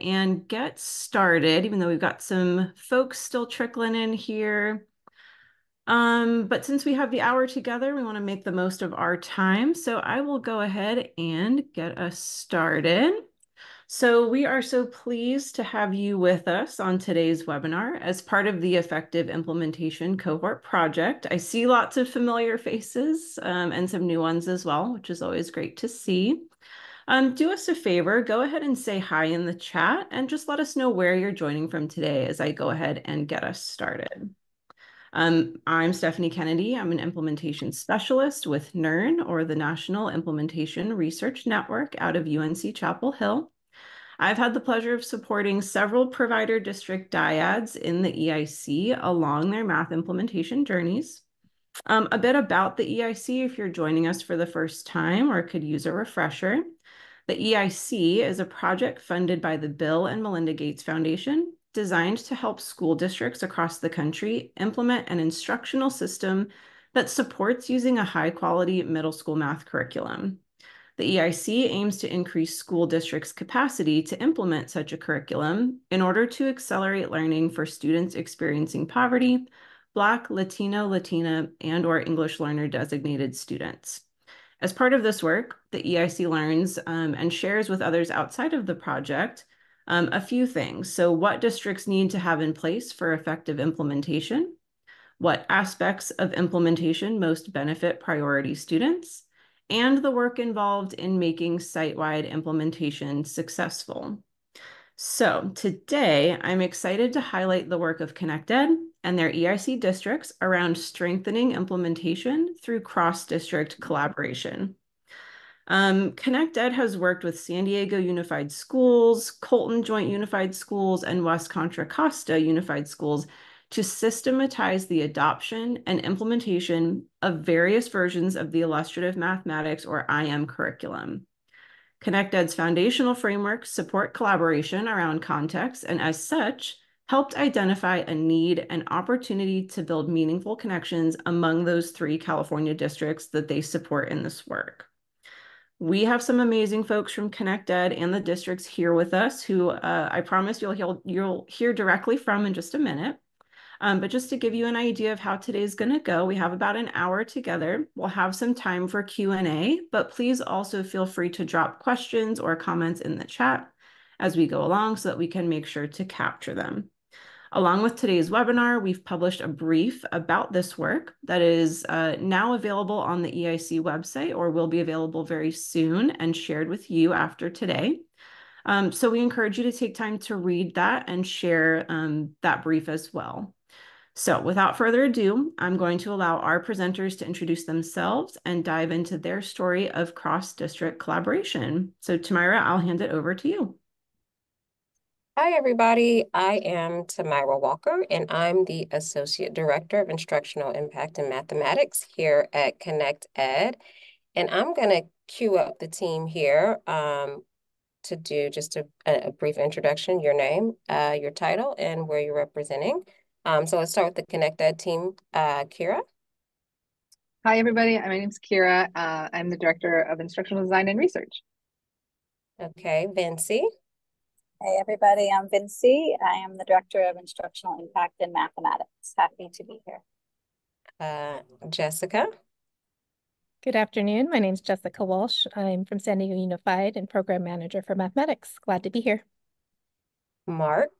and get started, even though we've got some folks still trickling in here. Um, but since we have the hour together, we want to make the most of our time. So I will go ahead and get us started. So we are so pleased to have you with us on today's webinar as part of the Effective Implementation Cohort Project. I see lots of familiar faces um, and some new ones as well, which is always great to see. Um, do us a favor, go ahead and say hi in the chat and just let us know where you're joining from today as I go ahead and get us started. Um, I'm Stephanie Kennedy. I'm an implementation specialist with NIRN, or the National Implementation Research Network out of UNC Chapel Hill. I've had the pleasure of supporting several provider district dyads in the EIC along their math implementation journeys. Um, a bit about the EIC if you're joining us for the first time or could use a refresher. The EIC is a project funded by the Bill and Melinda Gates Foundation designed to help school districts across the country implement an instructional system that supports using a high quality middle school math curriculum. The EIC aims to increase school districts' capacity to implement such a curriculum in order to accelerate learning for students experiencing poverty, Black, Latino, Latina, and or English learner designated students. As part of this work, the EIC learns um, and shares with others outside of the project um, a few things. So what districts need to have in place for effective implementation, what aspects of implementation most benefit priority students, and the work involved in making site-wide implementation successful. So today, I'm excited to highlight the work of ConnectEd and their EIC districts around strengthening implementation through cross-district collaboration. Um, ConnectEd has worked with San Diego Unified Schools, Colton Joint Unified Schools, and West Contra Costa Unified Schools to systematize the adoption and implementation of various versions of the illustrative mathematics or IM curriculum. Connect Ed's foundational frameworks support collaboration around context and as such, helped identify a need and opportunity to build meaningful connections among those three California districts that they support in this work. We have some amazing folks from ConnectEd and the districts here with us who uh, I promise you'll hear, you'll hear directly from in just a minute. Um, but just to give you an idea of how today's going to go, we have about an hour together. We'll have some time for Q&A, but please also feel free to drop questions or comments in the chat as we go along so that we can make sure to capture them. Along with today's webinar, we've published a brief about this work that is uh, now available on the EIC website or will be available very soon and shared with you after today. Um, so we encourage you to take time to read that and share um, that brief as well. So without further ado, I'm going to allow our presenters to introduce themselves and dive into their story of cross-district collaboration. So Tamira, I'll hand it over to you. Hi, everybody. I am Tamira Walker, and I'm the Associate Director of Instructional Impact in Mathematics here at Connect Ed. And I'm going to queue up the team here um, to do just a, a, brief introduction, your name, uh, your title, and where you're representing. Um, so let's start with the Connect Ed team. Uh, Kira? Hi, everybody. My name is Kira. Uh, I'm the Director of Instructional Design and Research. Okay, Vinci? Hey everybody, I'm Vinci. I am the Director of Instructional Impact in Mathematics. Happy to be here. Uh, Jessica. Good afternoon. My name is Jessica Walsh. I'm from San Diego Unified and Program Manager for Mathematics. Glad to be here. Mark.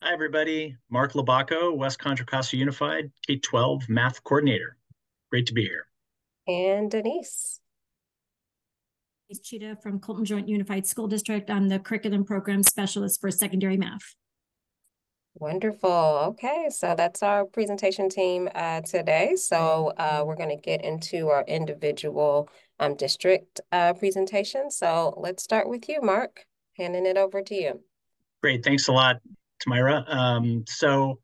Hi everybody, Mark Labaco, West Contra Costa Unified, K-12 Math Coordinator. Great to be here. And Denise. Cheetah from Colton Joint Unified School District. I'm the curriculum program specialist for secondary math. Wonderful. Okay, so that's our presentation team uh, today. So uh, we're going to get into our individual um, district uh, presentation. So let's start with you, Mark. Handing it over to you. Great. Thanks a lot, Tamira. Um, so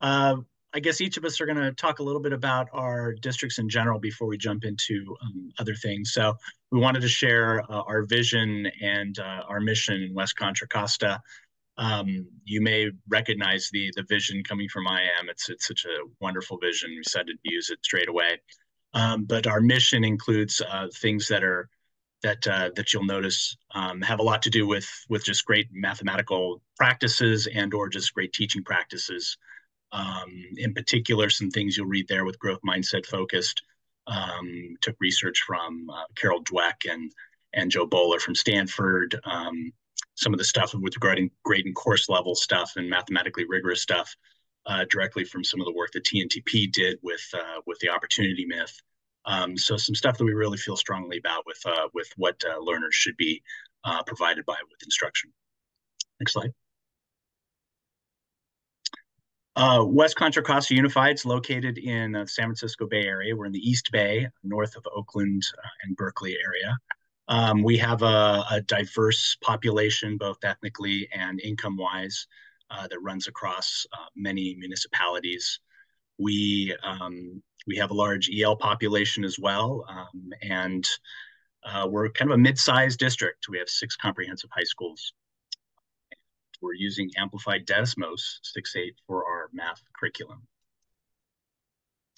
uh, I guess each of us are going to talk a little bit about our districts in general before we jump into um, other things. So we wanted to share uh, our vision and uh, our mission in West Contra Costa. Um, you may recognize the the vision coming from IM. It's it's such a wonderful vision. We decided to use it straight away. Um, but our mission includes uh, things that are that uh, that you'll notice um, have a lot to do with with just great mathematical practices and or just great teaching practices. Um, in particular, some things you'll read there with growth mindset focused. Um, took research from uh, Carol Dweck and and Jo Boaler from Stanford. Um, some of the stuff with regarding grade and course level stuff and mathematically rigorous stuff uh, directly from some of the work that TNTP did with uh, with the opportunity myth. Um, so some stuff that we really feel strongly about with uh, with what uh, learners should be uh, provided by with instruction. Next slide. Uh, West Contra Costa Unified is located in the San Francisco Bay Area. We're in the East Bay, north of Oakland and Berkeley area. Um, we have a, a, diverse population, both ethnically and income-wise, uh, that runs across uh, many municipalities. We um, we have a large EL population as well, um, and uh, we're kind of a mid-sized district. We have six comprehensive high schools. We're using Amplified Desmos 6.8 for our math curriculum.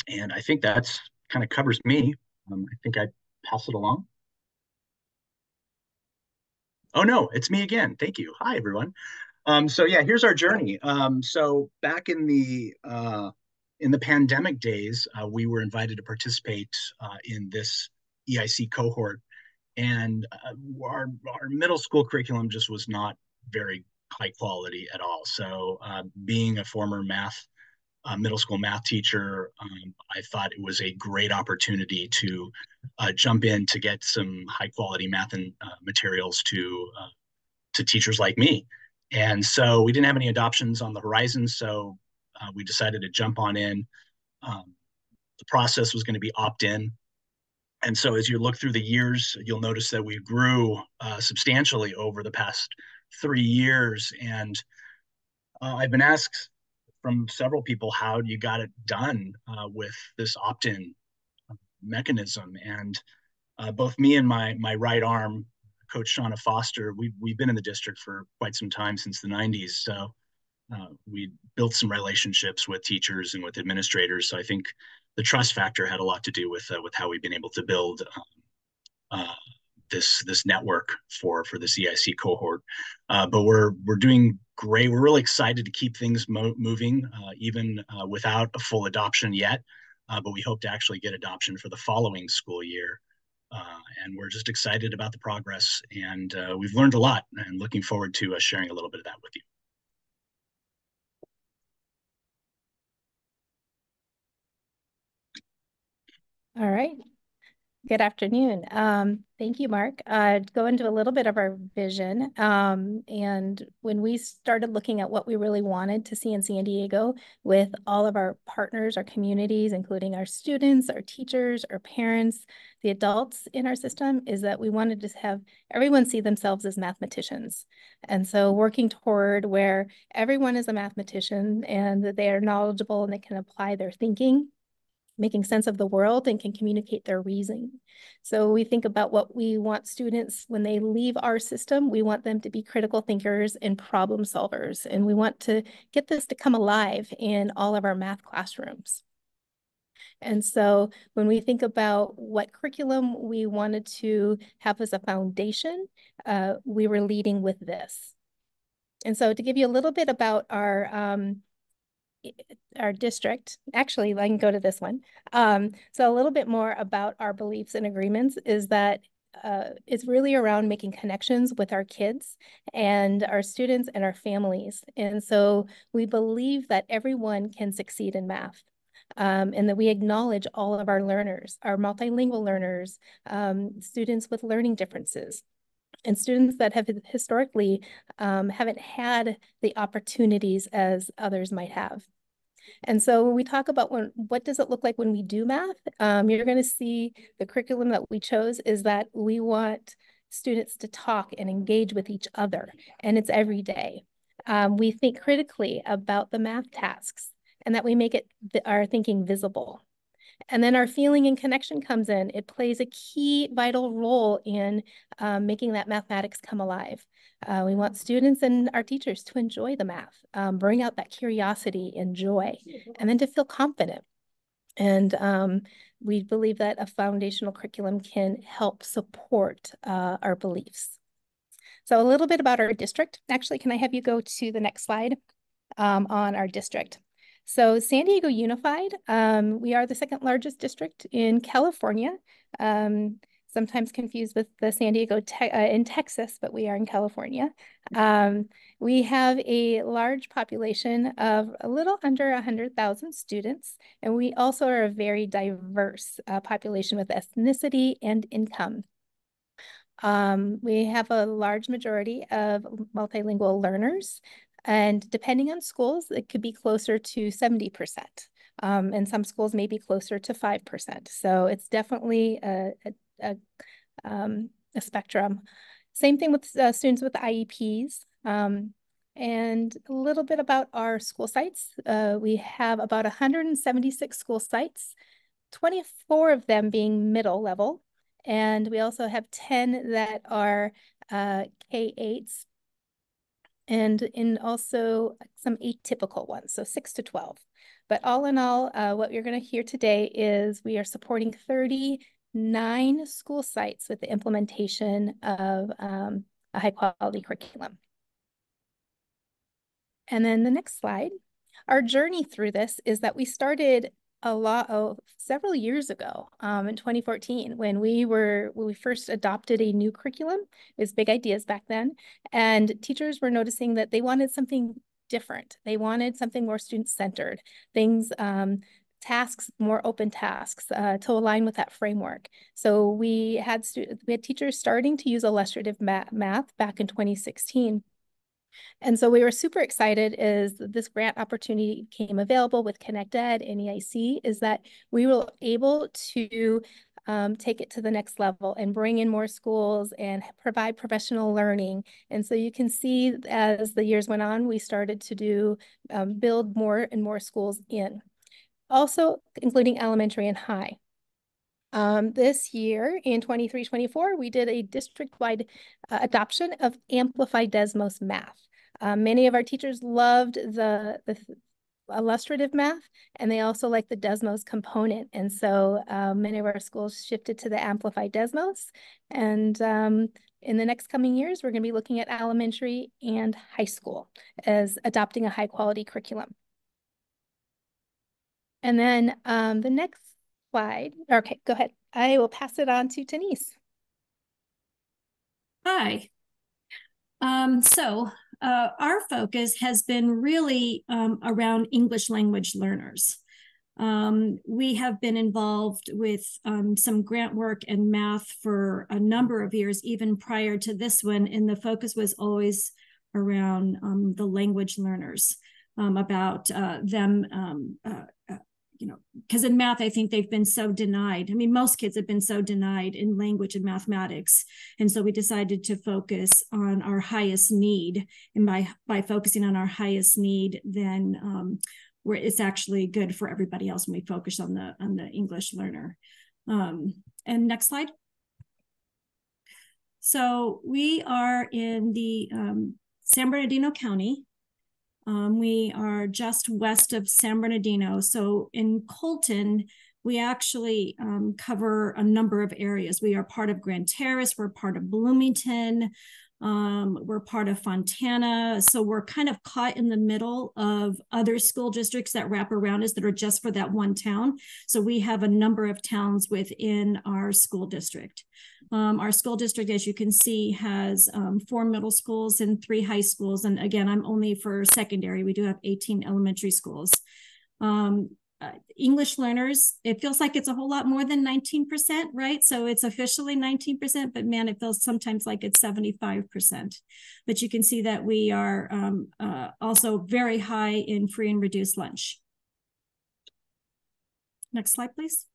And I think that's kind of covers me. Um, I think I pass it along. Oh no, it's me again. Thank you. Hi everyone. Um, so yeah, here's our journey. Um, so back in the uh, in the pandemic days, uh, we were invited to participate uh, in this EIC cohort, and uh, our our middle school curriculum just was not very high quality at all. So uh, being a former math uh, middle school math teacher, um, I thought it was a great opportunity to uh, jump in to get some high quality math and uh, materials to uh, to teachers like me. And so we didn't have any adoptions on the horizon, so uh, we decided to jump on in. Um, the process was going to be opt in. And so as you look through the years, you'll notice that we grew substantially over the past three years. And I've been asked from several people how you got it done uh, with this opt-in mechanism. And uh, both me and my my right arm, Coach Shauna Foster, we've we've been in the district for quite some time since the 90s. So uh, we built some relationships with teachers and with administrators. So I think the trust factor had a lot to do with uh, with how we've been able to build um, uh, this this network for for the EIC cohort. Uh, but we're we're doing great. We're really excited to keep things mo moving, uh, even uh, without a full adoption yet. Uh, but we hope to actually get adoption for the following school year. Uh, and we're just excited about the progress, and uh, we've learned a lot, and looking forward to sharing a little bit of that with you. All right. Good afternoon. Um, thank you, Mark. Uh, go into a little bit of our vision. Um, and when we started looking at what we really wanted to see in San Diego with all of our partners, our communities, including our students, our teachers, our parents, the adults in our system, is that we wanted to have everyone see themselves as mathematicians. And so working toward where everyone is a mathematician and that they are knowledgeable and they can apply their thinking making sense of the world and can communicate their reasoning. So we think about what we want students when they leave our system, we want them to be critical thinkers and problem solvers. And we want to get this to come alive in all of our math classrooms. And so when we think about what curriculum we wanted to have as a foundation, uh, we were leading with this. And so to give you a little bit about our um, our district, actually, I can go to this one. Um, so a little bit more about our beliefs and agreements is that uh, it's really around making connections with our kids and our students and our families. And so we believe that everyone can succeed in math. Um, and that we acknowledge all of our learners, our multilingual learners, um, students with learning differences, and students that have historically um, haven't had the opportunities as others might have. And so when we talk about when, what does it look like when we do math, um, you're going to see the curriculum that we chose is that we want students to talk and engage with each other, and it's every day. Um, we think critically about the math tasks and that we make it our thinking visible. And then our feeling and connection comes in. It plays a key vital role in um, making that mathematics come alive. Uh, we want students and our teachers to enjoy the math, um, bring out that curiosity and joy, and then to feel confident. And um, we believe that a foundational curriculum can help support uh, our beliefs. So a little bit about our district. Actually, can I have you go to the next slide um, on our district? So San Diego Unified, um, we are the second largest district in California. Um, sometimes confused with the San Diego te uh, in Texas, but we are in California. Um, we have a large population of a little under 100,000 students, and we also are a very diverse uh, population with ethnicity and income. Um, we have a large majority of multilingual learners, and depending on schools, it could be closer to 70%. Um, and some schools may be closer to 5%. So it's definitely a, a a, um, a spectrum. Same thing with uh, students with IEPs. Um, and a little bit about our school sites. Uh, we have about 176 school sites, 24 of them being middle level. And we also have 10 that are uh, K-8s and in also some atypical ones, so 6 to 12. But all in all, uh, what you're going to hear today is we are supporting 39 school sites with the implementation of um, a high quality curriculum. And then the next slide, our journey through this is that we started a lot of several years ago um, in 2014 when we were when we first adopted a new curriculum it was big ideas back then and teachers were noticing that they wanted something different they wanted something more student centered things um, tasks, more open tasks uh, to align with that framework. So we had we had teachers starting to use illustrative math, math back in 2016. And so we were super excited as this grant opportunity came available with ConnectEd and EIC is that we were able to um, take it to the next level and bring in more schools and provide professional learning. And so you can see as the years went on, we started to do um, build more and more schools in also including elementary and high. Um, this year in 23-24, we did a district-wide uh, adoption of Amplify Desmos Math. Uh, many of our teachers loved the, the illustrative math, and they also like the Desmos component. And so um, many of our schools shifted to the Amplify Desmos. And um, in the next coming years, we're going to be looking at elementary and high school as adopting a high quality curriculum. And then um, the next slide, okay, go ahead. I will pass it on to Denise. Hi. Um, so uh, our focus has been really um, around English language learners. Um, we have been involved with um, some grant work and math for a number of years, even prior to this one, and the focus was always around um, the language learners, um, about uh, them um, uh, you know, because in math, I think they've been so denied. I mean, most kids have been so denied in language and mathematics. And so we decided to focus on our highest need. And by, by focusing on our highest need, then um, where it's actually good for everybody else when we focus on the, on the English learner. Um, and next slide. So we are in the um, San Bernardino County, um, we are just west of San Bernardino. So in Colton, we actually um, cover a number of areas. We are part of Grand Terrace, we're part of Bloomington, um, we're part of Fontana. So we're kind of caught in the middle of other school districts that wrap around us that are just for that one town. So we have a number of towns within our school district. Um, our school district, as you can see, has um, four middle schools and three high schools. And again, I'm only for secondary. We do have 18 elementary schools. Um, uh, English learners, it feels like it's a whole lot more than 19%, right? So it's officially 19%, but man, it feels sometimes like it's 75%. But you can see that we are um, uh, also very high in free and reduced lunch. Next slide, please.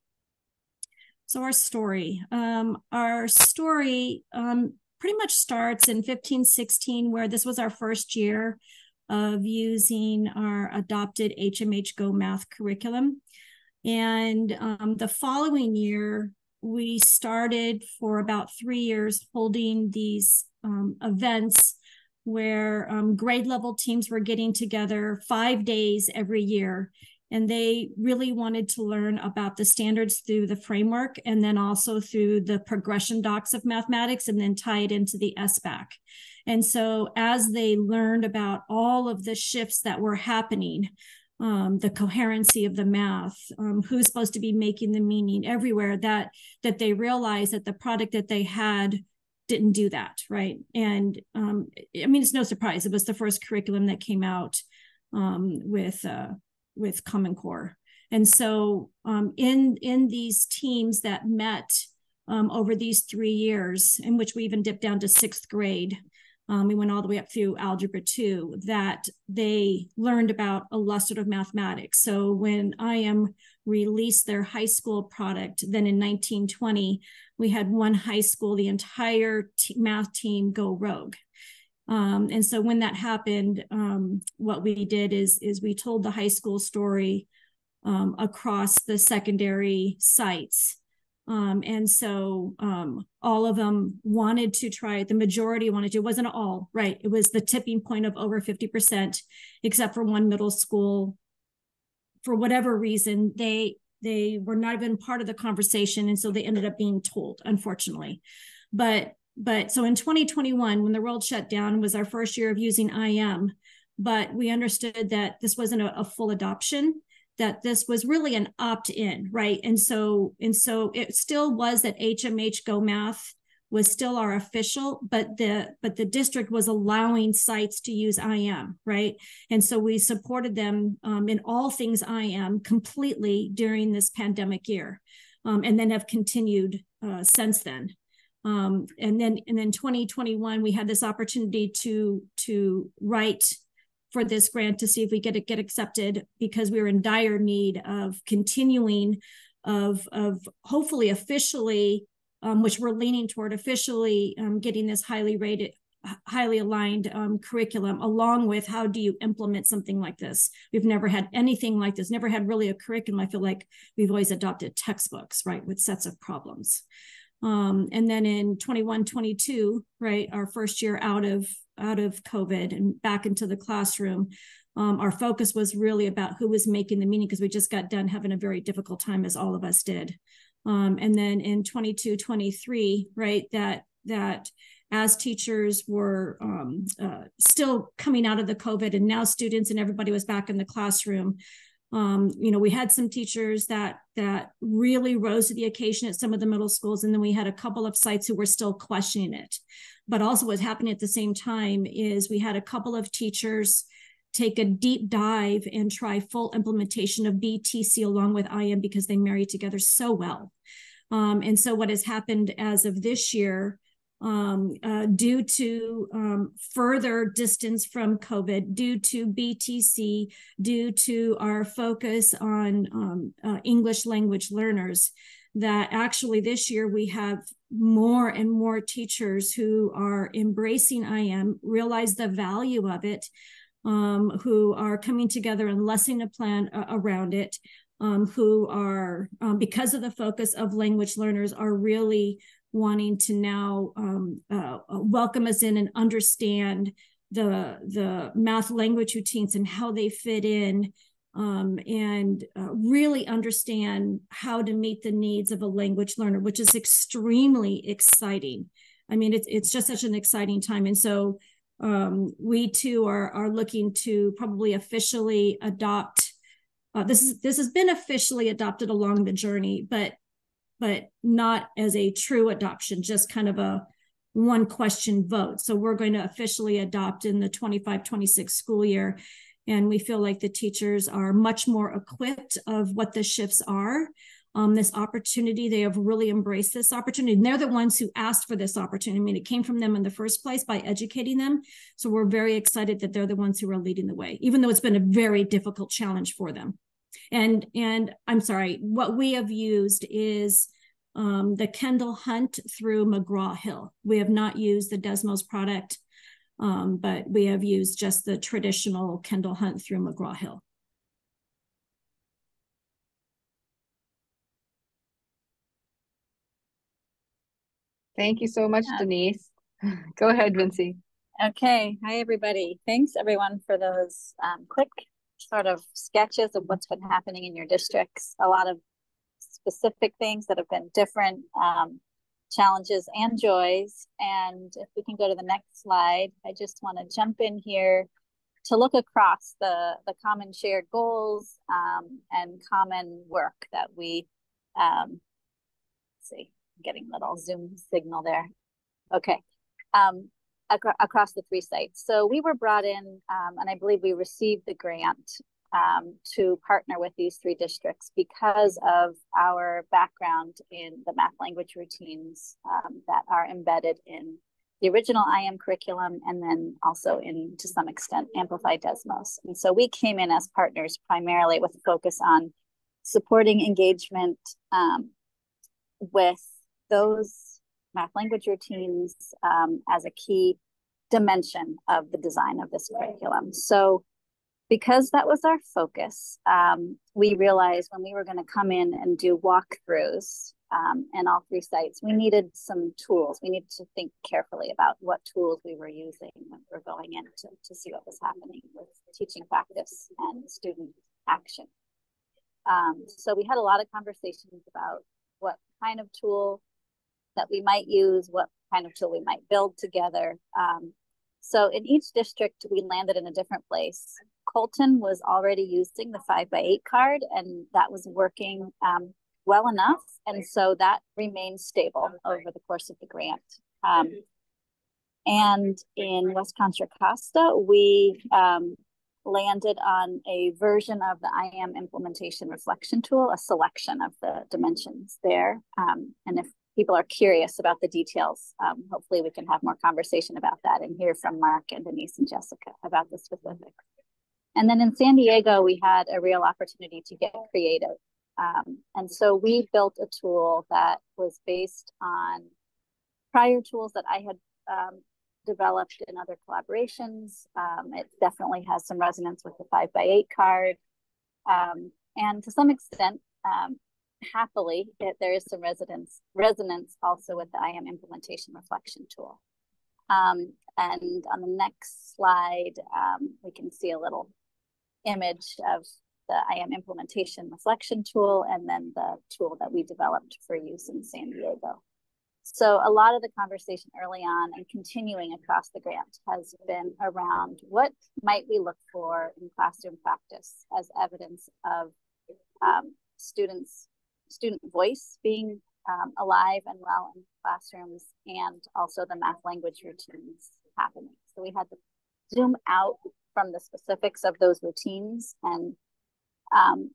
So our story, um, our story um, pretty much starts in 1516, where this was our first year of using our adopted HMH Go Math curriculum. And um, the following year, we started for about three years holding these um, events where um, grade level teams were getting together five days every year and they really wanted to learn about the standards through the framework and then also through the progression docs of mathematics and then tie it into the SBAC. And so as they learned about all of the shifts that were happening, um, the coherency of the math, um, who's supposed to be making the meaning everywhere, that that they realized that the product that they had didn't do that, right? And um, I mean, it's no surprise. It was the first curriculum that came out um, with uh, with Common Core. And so um, in in these teams that met um, over these three years, in which we even dipped down to sixth grade, um, we went all the way up through algebra two, that they learned about illustrative mathematics. So when IM released their high school product, then in 1920, we had one high school, the entire math team go rogue. Um, and so when that happened, um, what we did is is we told the high school story um, across the secondary sites. Um, and so um, all of them wanted to try it. The majority wanted to. It wasn't all right. It was the tipping point of over fifty percent, except for one middle school. For whatever reason, they they were not even part of the conversation, and so they ended up being told, unfortunately. But but so in 2021 when the world shut down was our first year of using im but we understood that this wasn't a, a full adoption that this was really an opt-in right? And so and so it still was that hmh go math was still our official but the but the district was allowing sites to use im right? And so we supported them um, in all things im completely during this pandemic year um, and then have continued uh, since then um, and then and then 2021 we had this opportunity to to write for this grant to see if we get it get accepted because we were in dire need of continuing of of hopefully officially um, which we're leaning toward officially um, getting this highly rated highly aligned um, curriculum along with how do you implement something like this? We've never had anything like this never had really a curriculum. I feel like we've always adopted textbooks right with sets of problems um, and then in 21, 22, right, our first year out of out of COVID and back into the classroom, um, our focus was really about who was making the meaning because we just got done having a very difficult time as all of us did. Um, and then in 22, 23, right, that that as teachers were um, uh, still coming out of the COVID and now students and everybody was back in the classroom, um, you know, we had some teachers that that really rose to the occasion at some of the middle schools, and then we had a couple of sites who were still questioning it. But also, what's happening at the same time is we had a couple of teachers take a deep dive and try full implementation of BTC along with IM because they marry together so well. Um, and so, what has happened as of this year um, uh, due to um, further distance from COVID, due to BTC, due to our focus on um, uh, English language learners, that actually this year we have more and more teachers who are embracing IM, realize the value of it, um, who are coming together and lessening a plan uh, around it, um, who are, um, because of the focus of language learners, are really wanting to now um, uh, uh, welcome us in and understand the the math language routines and how they fit in um, and uh, really understand how to meet the needs of a language learner which is extremely exciting. I mean it's, it's just such an exciting time. And so um, we too are are looking to probably officially adopt uh, this is this has been officially adopted along the journey but but not as a true adoption, just kind of a one question vote. So we're going to officially adopt in the 25 26 school year. And we feel like the teachers are much more equipped of what the shifts are. Um, this opportunity, they have really embraced this opportunity. And they're the ones who asked for this opportunity. I mean, it came from them in the first place by educating them. So we're very excited that they're the ones who are leading the way, even though it's been a very difficult challenge for them. And and I'm sorry, what we have used is um, the Kendall Hunt through McGraw Hill. We have not used the Desmos product, um, but we have used just the traditional Kendall Hunt through McGraw Hill. Thank you so much, yeah. Denise. Go ahead, Vinci. Okay. Hi, everybody. Thanks, everyone, for those um, quick sort of sketches of what's been happening in your districts, a lot of specific things that have been different, um, challenges and joys. And if we can go to the next slide, I just want to jump in here to look across the, the common shared goals um, and common work that we, um, see, getting a little Zoom signal there. Okay. Um, ac across the three sites. So we were brought in, um, and I believe we received the grant um, to partner with these three districts because of our background in the math language routines um, that are embedded in the original IM curriculum and then also in, to some extent, Amplify Desmos. And so we came in as partners primarily with a focus on supporting engagement um, with those math language routines um, as a key dimension of the design of this curriculum. So because that was our focus, um, we realized when we were going to come in and do walkthroughs um, in all three sites, we needed some tools. We needed to think carefully about what tools we were using when we were going in to, to see what was happening with teaching practice and student action. Um, so we had a lot of conversations about what kind of tool that we might use, what kind of tool we might build together. Um, so in each district, we landed in a different place. Colton was already using the five by eight card and that was working um, well enough. And so that remained stable over the course of the grant. Um, and in West Contra Costa, we um, landed on a version of the IM implementation reflection tool, a selection of the dimensions there. Um, and if people are curious about the details, um, hopefully we can have more conversation about that and hear from Mark and Denise and Jessica about the specifics. And then in San Diego, we had a real opportunity to get creative. Um, and so we built a tool that was based on prior tools that I had um, developed in other collaborations. Um, it definitely has some resonance with the five by eight card. Um, and to some extent, um, happily, it, there is some resonance, resonance also with the IM implementation reflection tool. Um, and on the next slide, we can see a little image of the IM implementation reflection tool and then the tool that we developed for use in San Diego. So a lot of the conversation early on and continuing across the grant has been around what might we look for in classroom practice as evidence of um, students, student voice being um, alive and well in classrooms and also the math language routines happening. So we had to zoom out from the specifics of those routines and um,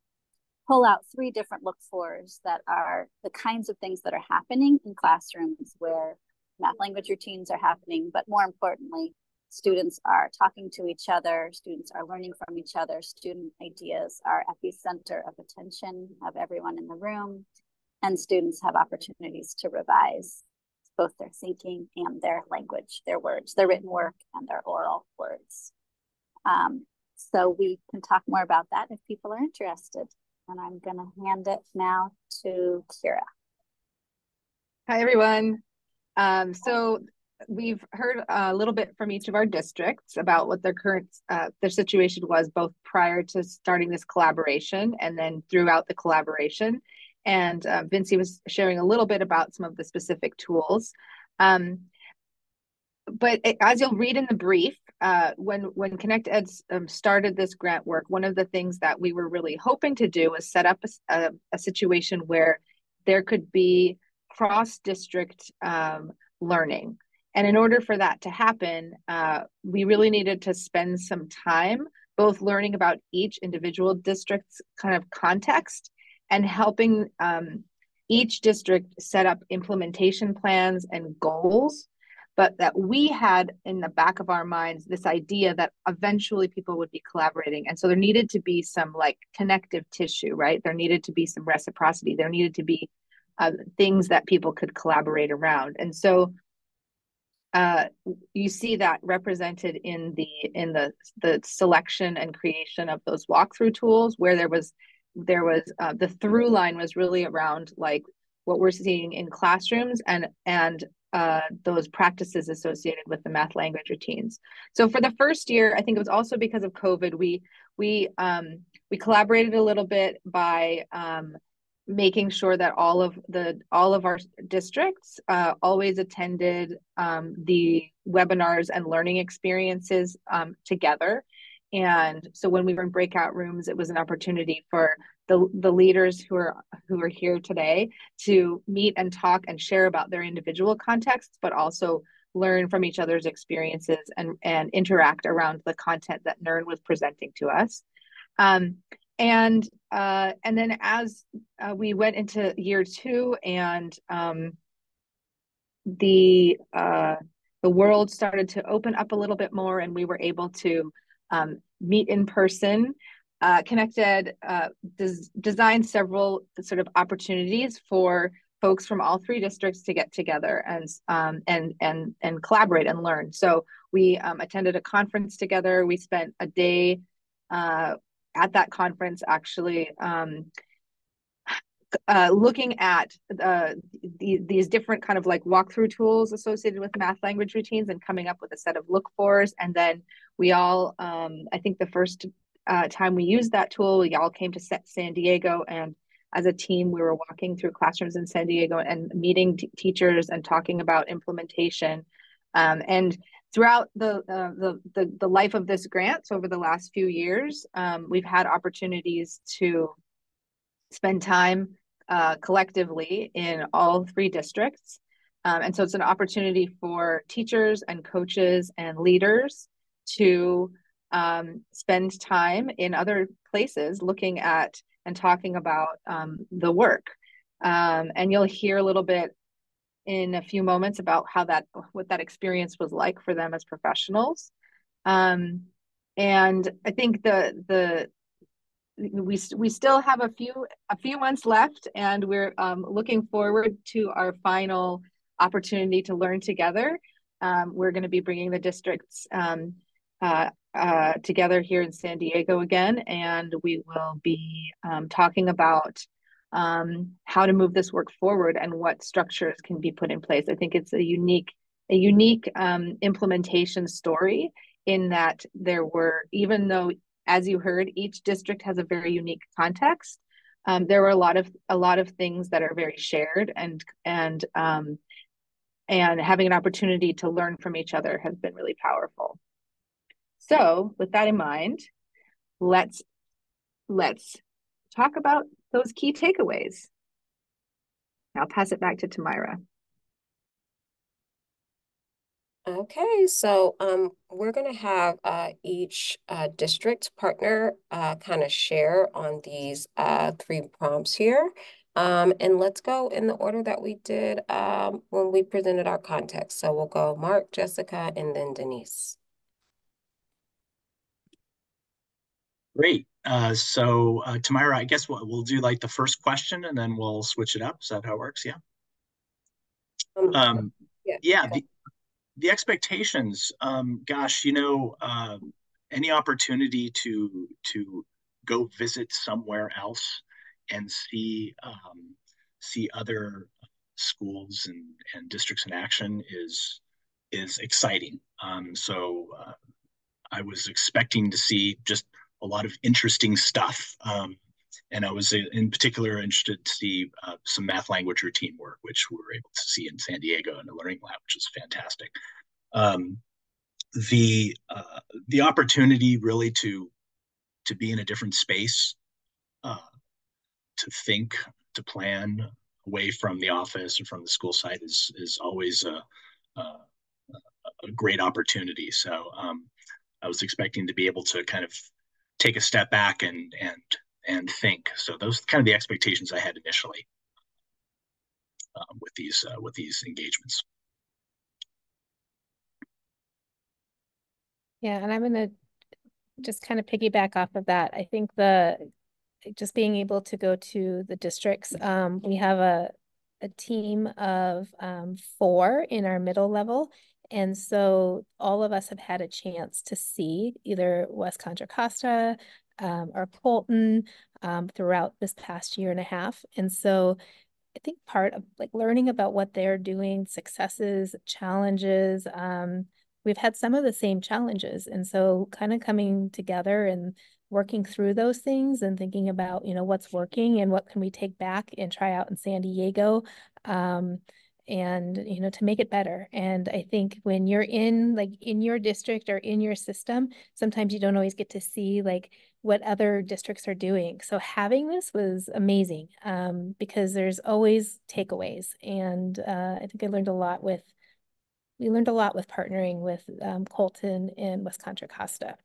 pull out three different look fors that are the kinds of things that are happening in classrooms where math language routines are happening, but more importantly, students are talking to each other, students are learning from each other, student ideas are at the center of attention of everyone in the room, and students have opportunities to revise both their thinking and their language, their words, their written work and their oral words. Um, so we can talk more about that if people are interested. And I'm going to hand it now to Kira. Hi, everyone. Um, so we've heard a little bit from each of our districts about what their current uh, their situation was both prior to starting this collaboration and then throughout the collaboration. And uh, Vinci was sharing a little bit about some of the specific tools. Um, but as you'll read in the brief, uh, when when Connect Ed um, started this grant work, one of the things that we were really hoping to do was set up a, a, a situation where there could be cross district um, learning. And in order for that to happen, uh, we really needed to spend some time both learning about each individual district's kind of context and helping um, each district set up implementation plans and goals but that we had in the back of our minds this idea that eventually people would be collaborating. And so there needed to be some like connective tissue right? There needed to be some reciprocity. There needed to be uh, things that people could collaborate around. And so uh, you see that represented in the in the the selection and creation of those walkthrough tools where there was there was uh, the through line was really around like what we're seeing in classrooms and and uh, those practices associated with the math language routines. So for the first year, I think it was also because of COVID, we we um, we collaborated a little bit by um, making sure that all of the all of our districts uh, always attended um, the webinars and learning experiences um, together and so when we were in breakout rooms it was an opportunity for the, the leaders who are who are here today to meet and talk and share about their individual contexts but also learn from each other's experiences and and interact around the content that NIRN was presenting to us. Um, and uh, and then as uh, we went into year two and um, the uh, the world started to open up a little bit more and we were able to um, meet in person uh, ConnectEd uh, des- designed several sort of opportunities for folks from all three districts to get together and um, and and and collaborate and learn. So we um, attended a conference together. We spent a day uh, at that conference actually um, uh, looking at uh, the, these different kind of like walkthrough tools associated with math language routines and coming up with a set of look fors. And then we all, um, I think the first uh, time we used that tool, we all came to San Diego and as a team, we were walking through classrooms in San Diego and meeting teachers and talking about implementation. Um, and throughout the, uh, the, the the life of this grant so over the last few years um, we've had opportunities to spend time uh, collectively in all three districts um, and so it's an opportunity for teachers and coaches and leaders to um, spend time in other places looking at and talking about um, the work. Um, and you'll hear a little bit in a few moments about how that what that experience was like for them as professionals. Um, and i think the the we we still have a few a few months left and we're um, looking forward to our final opportunity to learn together. Um, we're going to be bringing the districts uh, uh, together here in san diego again and we will be um, talking about um, how to move this work forward and what structures can be put in place. I think it's a unique a unique um, implementation story in that there were even though as you heard each district has a very unique context um, there were a lot of a lot of things that are very shared and and um, and having an opportunity to learn from each other has been really powerful so with that in mind let's let's talk about those key takeaways. I'll pass it back to Tamira. Okay, so um, we're going to have uh, each uh, district partner uh, kind of share on these uh, three prompts here. Um, and let's go in the order that we did um, when we presented our context. So we'll go Mark, Jessica, and then Denise. Great. Uh, so uh, Tamira, I guess we'll, we'll do like the first question and then we'll switch it up. Is that how it works? Yeah. Um, um yeah. yeah the, the expectations, um, gosh, you know, uh, any opportunity to to go visit somewhere else and see um, see other schools and, and districts in action is is exciting. Um, so uh, I was expecting to see just a lot of interesting stuff. Um, and I was uh, in particular interested to see uh, some math language routine work, which we were able to see in San Diego in the Learning Lab, which is fantastic. Um, the uh, the opportunity really to to be in a different space, uh, to think, to plan away from the office and from the school site is is always a, a, a great opportunity. So um, I was expecting to be able to kind of take a step back and and and think. So those kind of the expectations I had initially uh, with these uh, with these engagements. Yeah, and I'm gonna just kind of piggyback off of that. I think the just being able to go to the districts. Um, we have a a team of um, four in our middle level, and so all of us have had a chance to see either West Contra Costa um, or Colton um, throughout this past year and a half. And so I think part of like learning about what they're doing, successes, challenges, um, we've had some of the same challenges. And so kind of coming together and working through those things and thinking about, you know, what's working and what can we take back and try out in San Diego. And you know to make it better and i think when you're in like in your district or in your system sometimes you don't always get to see like what other districts are doing so having this was amazing um, because there's always takeaways and uh, i think i learned a lot with we learned a lot with partnering with um, colton and west contra costa.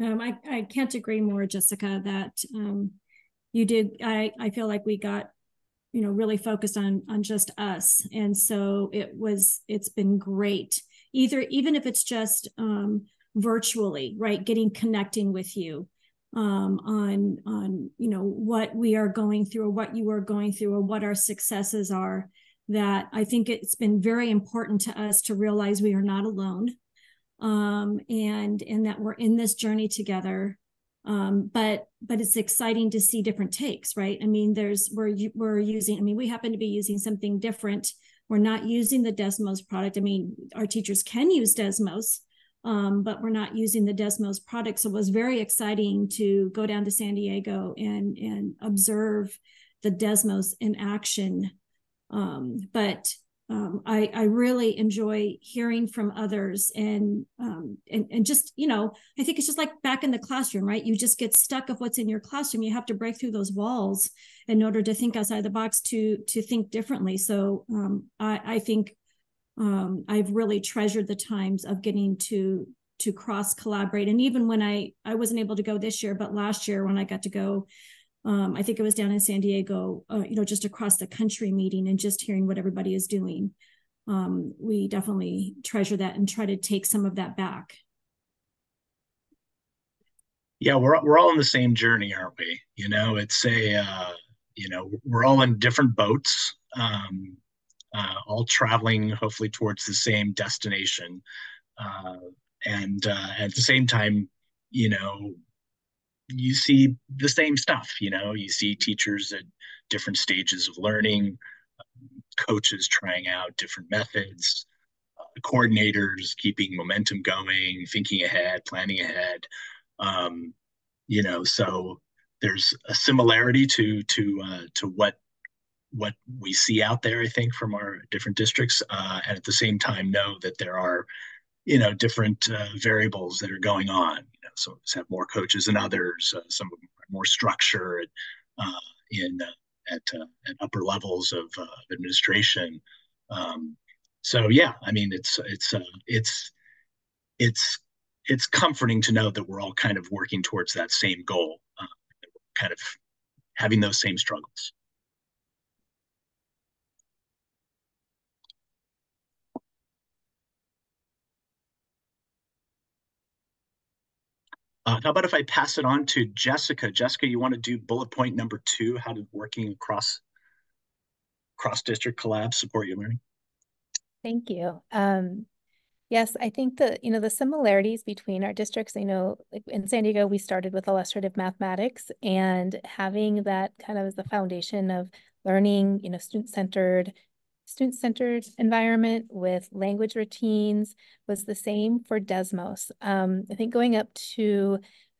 Um, I, I can't agree more jessica that um, you did i i feel like we got you know really focused on on just us. And so it was it's been great. Either even if it's just um virtually right getting connecting with you um on on you know what we are going through or what you are going through or what our successes are that i think it's been very important to us to realize we are not alone um and and that we're in this journey together um, but but it's exciting to see different takes right? I mean there's we're we're using i mean we happen to be using something different. We're not using the desmos product. I mean our teachers can use desmos um, but we're not using the desmos product. So it was very exciting to go down to san diego and and observe the desmos in action. Um, but um, I, I really enjoy hearing from others and, um, and and just you know I think it's just like back in the classroom right? You just get stuck of what's in your classroom. You have to break through those walls in order to think outside the box to to think differently. So um, I, I think um, I've really treasured the times of getting to to cross collaborate and even when I I wasn't able to go this year but last year when I got to go um, I think it was down in San Diego, uh, you know, just across the country meeting and just hearing what everybody is doing. Um, we definitely treasure that and try to take some of that back. Yeah, we're we're all in the same journey, aren't we? You know, it's a uh, you know we're all in different boats, um, uh, all traveling hopefully towards the same destination, uh, and uh, at the same time, you know, you see the same stuff you know you see teachers at different stages of learning coaches trying out different methods uh, coordinators keeping momentum going thinking ahead planning ahead um, you know so there's a similarity to to uh, to what what we see out there i think from our different districts uh, and at the same time know that there are you know different uh, variables that are going on. Some have more coaches than others. Uh, some of them more structure uh, in uh, at uh, at upper levels of uh, administration. Um, so yeah, I mean it's it's it's it's it's comforting to know that we're all kind of working towards that same goal, kind of having those same struggles. Uh, how about if I pass it on to Jessica? Jessica, you want to do bullet point number two, how did working across cross district collabs support your learning? Thank you. Um, yes, I think the, you know, the similarities between our districts, you know, like in San Diego, we started with illustrative mathematics and having that kind of as the foundation of learning, you know, student-centered student-centered environment with language routines was the same for Desmos. Um, I think going up to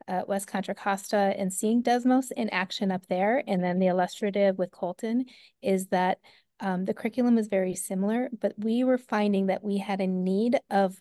uh, West Contra Costa and seeing Desmos in action up there, and then the illustrative with Colton, is that um, the curriculum is very similar, but we were finding that we had a need of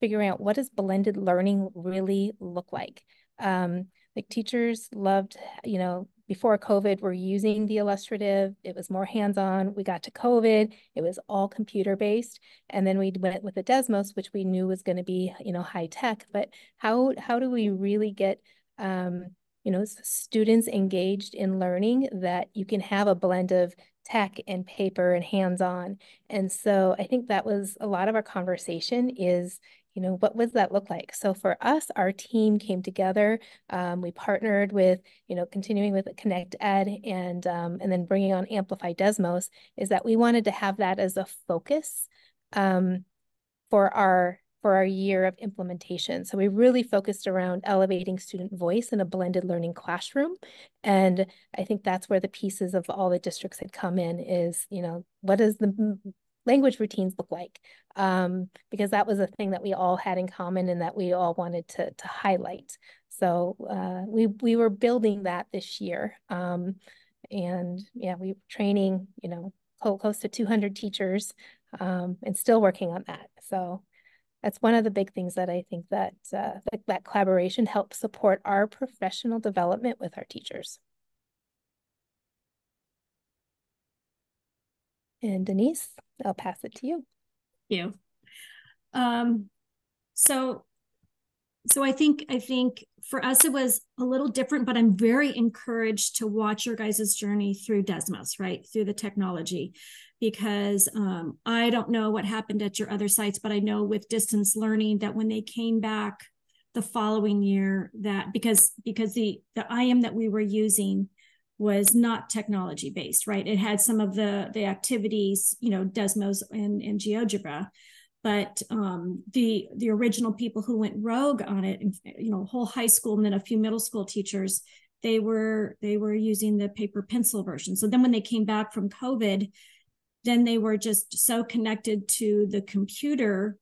figuring out what does blended learning really look like. Um, like teachers loved, you know, before COVID, we're using the illustrative. It was more hands-on. We got to COVID, it was all computer-based. And then we went with the Desmos, which we knew was going to be, you know, high tech. But how how do we really get um, you know, students engaged in learning that you can have a blend of tech and paper and hands-on. And so I think that was a lot of our conversation is, you know, what does that look like? So for us, our team came together. Um, we partnered with, you know, continuing with Connect Ed and um, and then bringing on Amplify Desmos. Is that we wanted to have that as a focus um, for our for our year of implementation. So we really focused around elevating student voice in a blended learning classroom. And I think that's where the pieces of all the districts had come in is, you know, what is the language routines look like um, because that was a thing that we all had in common and that we all wanted to, to highlight. So uh, we, we were building that this year. Um, and yeah, we were training, you know, close to 200 teachers um, and still working on that. So that's one of the big things that I think that, uh, that that collaboration helps support our professional development with our teachers. And Denise, I'll pass it to you. Thank you. Um, so, so I think I think for us it was a little different, but I'm very encouraged to watch your guys' journey through Desmos, right through the technology, because um, I don't know what happened at your other sites, but I know with distance learning that when they came back the following year, that because because the the IM that we were using was not technology based, right? It had some of the the activities, you know, Desmos and, and GeoGebra, but um, the the original people who went rogue on it, you know, whole high school and then a few middle school teachers, they were they were using the paper pencil version. So then when they came back from COVID, then they were just so connected to the computer,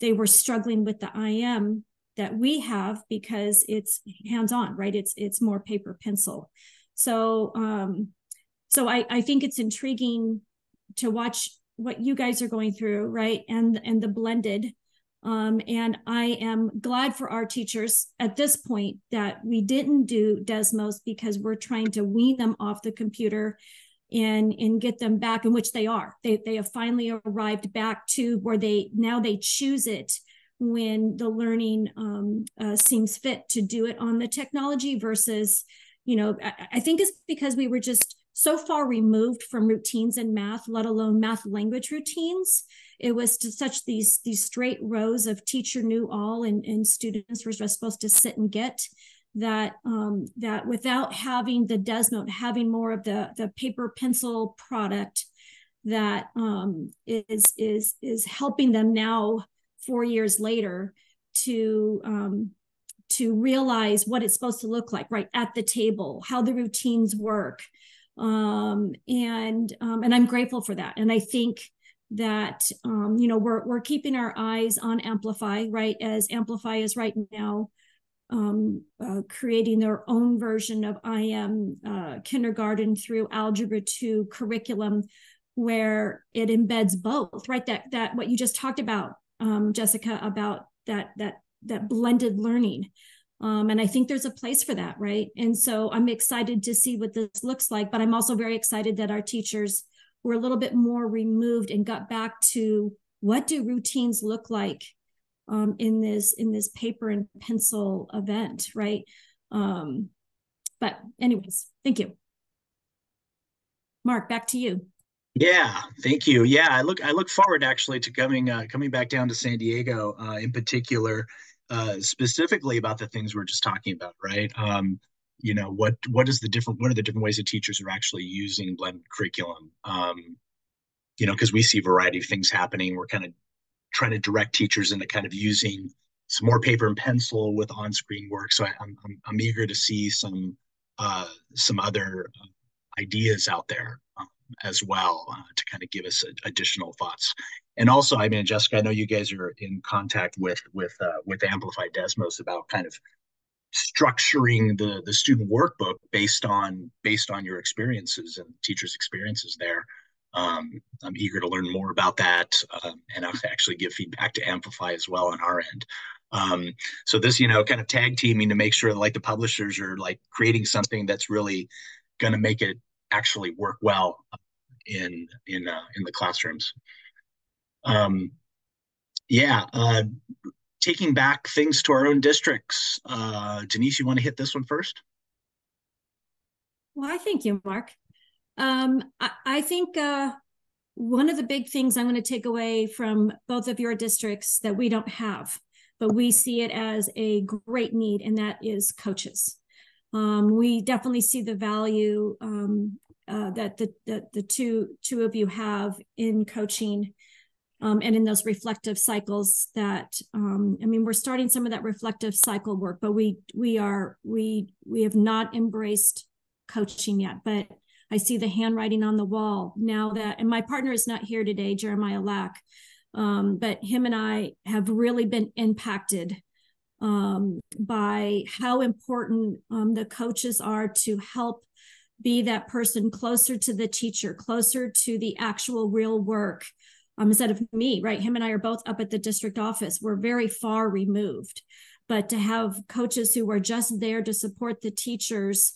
they were struggling with the IM that we have because it's hands on, right? It's it's more paper pencil. So um, so I, I think it's intriguing to watch what you guys are going through, right? And and the blended. Um, and I am glad for our teachers at this point that we didn't do Desmos because we're trying to wean them off the computer and and get them back in which they are. They they have finally arrived back to where they now they choose it when the learning um, uh, seems fit to do it on the technology versus you know, I, I think it's because we were just so far removed from routines in math, let alone math language routines. It was to such these these straight rows of teacher knew all and, and students were just supposed to sit and get that um, that without having the Desmos, having more of the the paper pencil product that um, is is is helping them now four years later to um, to realize what it's supposed to look like right at the table how the routines work. Um, and um, and i'm grateful for that. And i think that um, you know we're, we're keeping our eyes on amplify right as amplify is right now um, uh, creating their own version of im uh, kindergarten through algebra 2 curriculum where it embeds both right? That that what you just talked about um, jessica about that that that blended learning. Um, and I think there's a place for that, right? And so I'm excited to see what this looks like, but I'm also very excited that our teachers were a little bit more removed and got back to what do routines look like um, in this in this paper and pencil event, right? Um, but anyways, thank you. Mark, back to you. Yeah, thank you. Yeah, I look I look forward actually to coming uh, coming back down to San Diego uh, in particular uh, specifically about the things we're just talking about, right? Um, you know, what what is the different what are the different ways that teachers are actually using blended curriculum? Um, you know, because we see a variety of things happening. We're kind of trying to direct teachers into kind of using some more paper and pencil with on-screen work. So I, am I'm, I'm eager to see some uh, some other uh, ideas out there um, as well uh, to kind of give us additional thoughts. And also, I mean, Jessica, I know you guys are in contact with with uh, with Amplify Desmos about kind of structuring the the student workbook based on based on your experiences and teachers' experiences there. Um, I'm eager to learn more about that, um, and I'll actually give feedback to Amplify as well on our end. Um, so this, you know, kind of tag teaming to make sure that like the publishers are like creating something that's really going to make it actually work well in in uh, in the classrooms. Um, yeah, uh, taking back things to our own districts. Uh, Denise, you want to hit this one first? Well, I thank you, Mark. Um, I, I, think uh, one of the big things I'm going to take away from both of your districts that we don't have, but we see it as a great need, and that is coaches. Um, we definitely see the value um, uh, that the, the, the two two of you have in coaching um, and in those reflective cycles that um, I mean we're starting some of that reflective cycle work, but we we are we we have not embraced coaching yet. But I see the handwriting on the wall now that, and my partner is not here today, Jeremiah Lack, um, but him and I have really been impacted um, by how important um, the coaches are to help be that person closer to the teacher, closer to the actual real work. Um, instead of me, right? Him and I are both up at the district office. We're very far removed. But to have coaches who are just there to support the teachers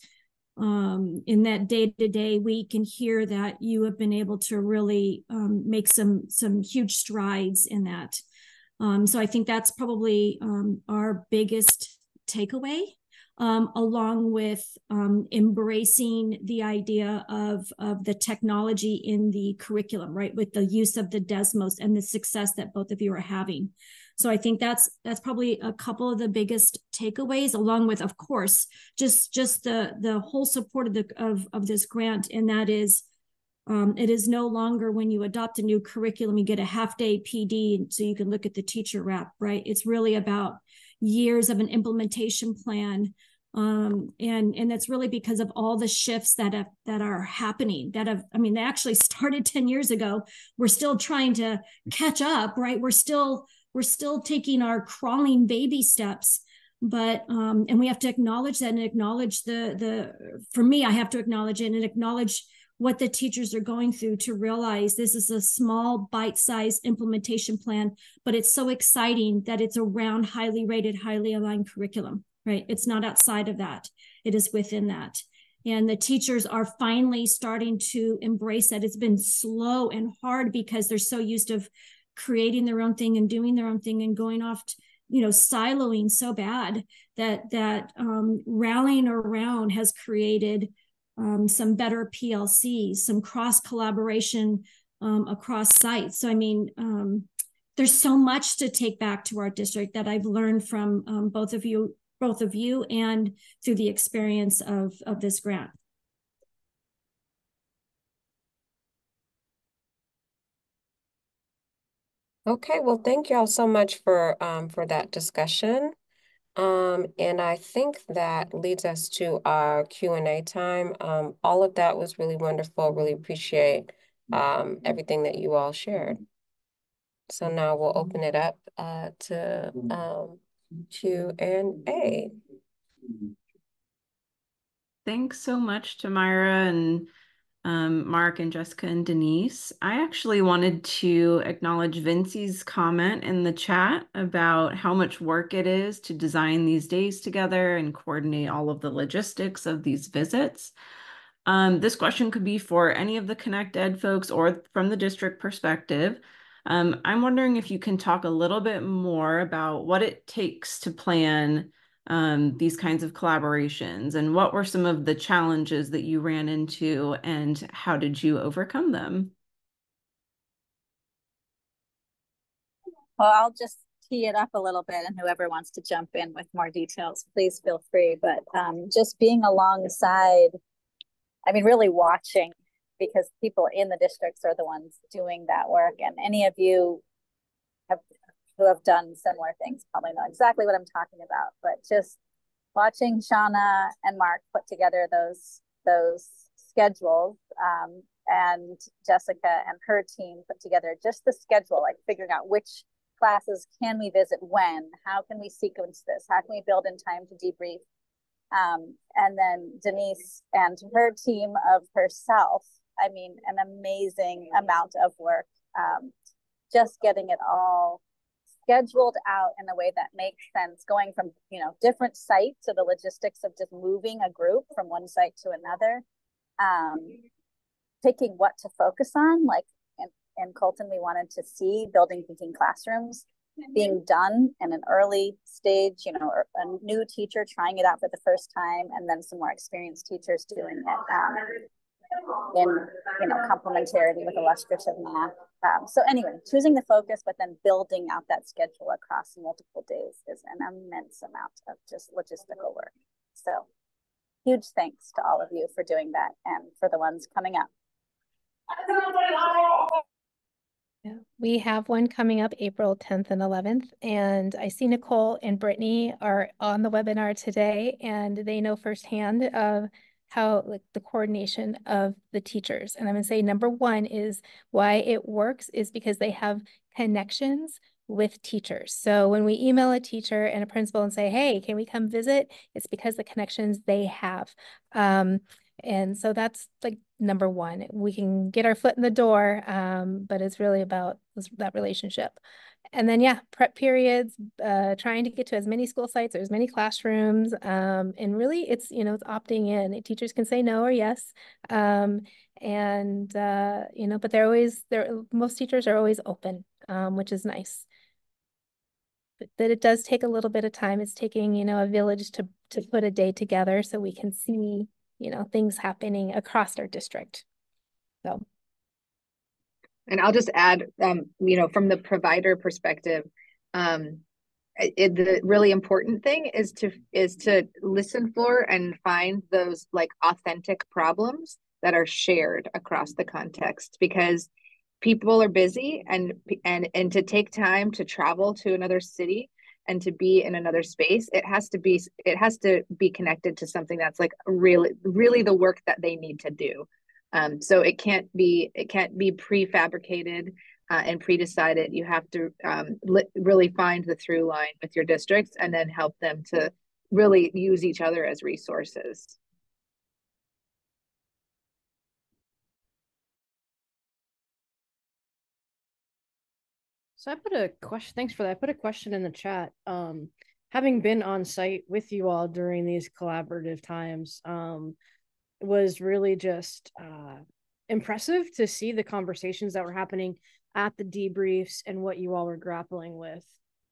um, in that day to day week and hear that you have been able to really um, make some some huge strides in that. Um, so I think that's probably um, our biggest takeaway, um, along with um, embracing the idea of, of the technology in the curriculum, right? With the use of the Desmos and the success that both of you are having. So I think that's that's probably a couple of the biggest takeaways, along with, of course, just just the the whole support of the of of this grant, and that is um, it is no longer when you adopt a new curriculum, you get a half day PD so you can look at the teacher rep, right? It's really about years of an implementation plan. Um, and and that's really because of all the shifts that have that are happening that have i mean they actually started 10 years ago we're still trying to catch up right we're still we're still taking our crawling baby steps but um and we have to acknowledge that and acknowledge the the for me i have to acknowledge it and acknowledge what the teachers are going through to realize this is a small bite-sized implementation plan but it's so exciting that it's around highly rated highly aligned curriculum right? It's not outside of that. It is within that. And the teachers are finally starting to embrace that. It's been slow and hard because they're so used of creating their own thing and doing their own thing and going off to, you know siloing so bad that that um, rallying around has created um, some better PLCs, some cross collaboration um, across sites. So, I mean, um, there's so much to take back to our district that I've learned from um, both of you, both of you, and through the experience of of this grant. Okay, well, thank y'all so much for um, for that discussion. Um, and I think that leads us to our Q&A time. Um, all of that was really wonderful. Really appreciate um, everything that you all shared. So now we'll open it up uh, to um, Q&A. Thanks so much, Tamira and um, Mark and Jessica and Denise. I actually wanted to acknowledge Vinci's comment in the chat about how much work it is to design these days together and coordinate all of the logistics of these visits. Um, this question could be for any of the Connect Ed folks or from the district perspective. Um, I'm wondering if you can talk a little bit more about what it takes to plan um, these kinds of collaborations and what were some of the challenges that you ran into and how did you overcome them? Well, I'll just tee it up a little bit and whoever wants to jump in with more details, please feel free. But um, just being alongside, I mean, really watching because people in the districts are the ones doing that work. And any of you have who have done similar things probably know exactly what I'm talking about. But just watching Shauna and Mark put together those those schedules um, and Jessica and her team put together just the schedule, like figuring out which classes can we visit when, how can we sequence this, how can we build in time to debrief. Um, and then Denise and her team of herself, I mean, an amazing amount of work, um, just getting it all scheduled out in a way that makes sense going from you know different sites to the logistics of just moving a group from one site to another um picking what to focus on like in, in colton we wanted to see building thinking classrooms being done in an early stage you know a new teacher trying it out for the first time and then some more experienced teachers doing it um, in you know complementarity with illustrative math. Um, so anyway, choosing the focus, but then building out that schedule across multiple days is an immense amount of just logistical work. So huge thanks to all of you for doing that and for the ones coming up. We have one coming up April 10th and 11th. And I see Nicole and Brittany are on the webinar today, and they know firsthand of how like the coordination of the teachers. And I'm gonna say number one is why it works is because they have connections with teachers. So when we email a teacher and a principal and say, hey, can we come visit? It's because the connections they have. Um, and so that's like number one. We can get our foot in the door, um, but it's really about that relationship. And then, yeah, prep periods, uh, trying to get to as many school sites or as many classrooms. Um, and really, it's, you know, it's opting in. Teachers can say no or yes. Um, and, uh, you know, but they're always, they're, most teachers are always open, um, which is nice. But that it does take a little bit of time. It's taking, you know, a village to, to put a day together so we can see, you know, things happening across our district. So. And I'll just add, um, you know, from the provider perspective, um, it, the really important thing is to is to listen for and find those like authentic problems that are shared across the context because people are busy and and and to take time to travel to another city and to be in another space it has to be it has to be connected to something that's like really really the work that they need to do um, so it can't be it can't be prefabricated uh, and pre-decided. You have to um, li- really find the through line with your districts and then help them to really use each other as resources. So I put a question. Thanks for that. I put a question in the chat. Um, having been on site with you all during these collaborative times, um, was really just uh, impressive to see the conversations that were happening at the debriefs and what you all were grappling with.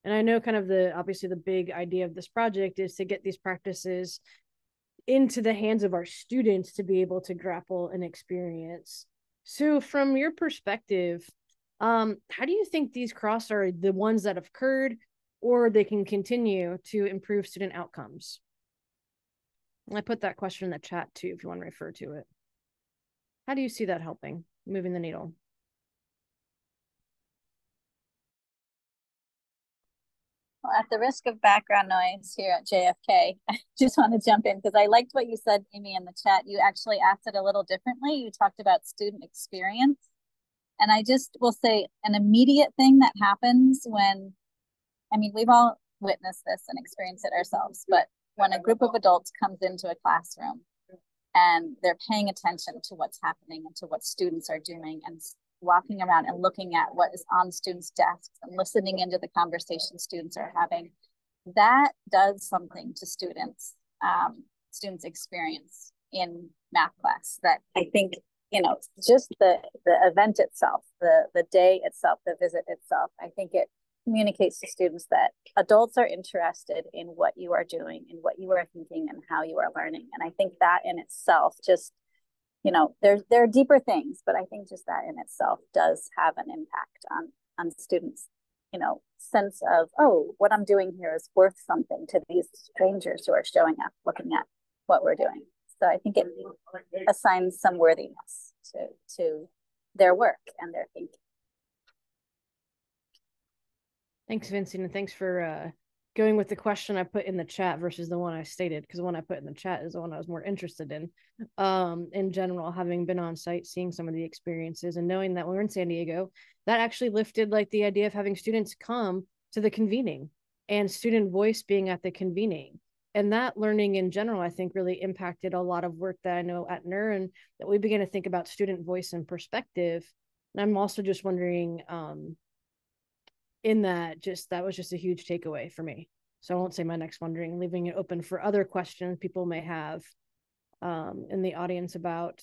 And I know kind of the obviously the big idea of this project is to get these practices into the hands of our students to be able to grapple and experience. So from your perspective, um, how do you think these cross are the ones that have occurred or they can continue to improve student outcomes? I put that question in the chat too, if you want to refer to it. How do you see that helping, moving the needle? Well, at the risk of background noise here at JFK, I just want to jump in because I liked what you said, Amy, in the chat. You actually asked it a little differently. You talked about student experience. And I just will say an immediate thing that happens when, I mean, we've all witnessed this and experienced it ourselves, but when a group of adults comes into a classroom and they're paying attention to what's happening and to what students are doing and walking around and looking at what is on students' desks and listening into the conversation students are having, that does something to students, um, students' experience in math class that I think, you know, just the the event itself, the the day itself, the visit itself, I think it communicates to students that adults are interested in what you are doing and what you are thinking and how you are learning. And I think that in itself just, you know, there's there are deeper things, but I think just that in itself does have an impact on on students, you know, sense of, oh, what I'm doing here is worth something to these strangers who are showing up, looking at what we're doing. So I think it assigns some worthiness to to their work and their thinking. Thanks, Vincent, and thanks for uh, going with the question I put in the chat versus the one I stated, because the one I put in the chat is the one I was more interested in. Um, in general, having been on site, seeing some of the experiences, and knowing that we're in San Diego, that actually lifted like the idea of having students come to the convening and student voice being at the convening. And that learning in general, I think, really impacted a lot of work that I know at NIRN that we began to think about student voice and perspective. And I'm also just wondering, um, in that just that was just a huge takeaway for me. So i won't say my next wondering leaving it open for other questions people may have um, in the audience about